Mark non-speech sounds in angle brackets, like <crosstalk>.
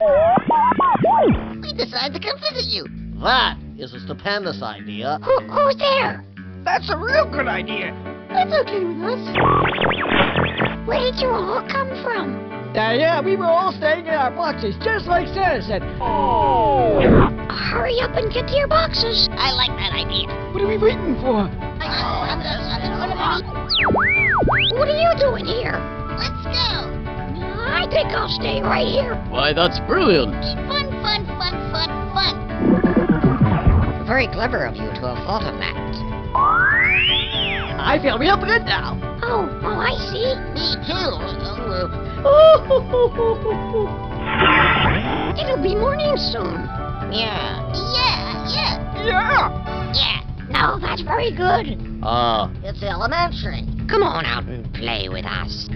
We decided to come visit you. That is a stupendous idea. Who, who's there? That's a real good idea. That's okay with us. Where did you all come from? Uh, yeah, we were all staying in our boxes, just like Santa said. Hurry up and get to your boxes. I like that idea. What are we waiting for? What are you doing here? Let's go. I think I'll stay right here. Why, that's brilliant. Fun, fun, fun, fun, fun. Very clever of you to have thought of that. I feel real good now. Oh, well, I see. Me too. <laughs> It'll be morning soon. Yeah. Yeah, yeah, Yeah. yeah. Now, that's very good. Ah, It's elementary. Come on out and play with us.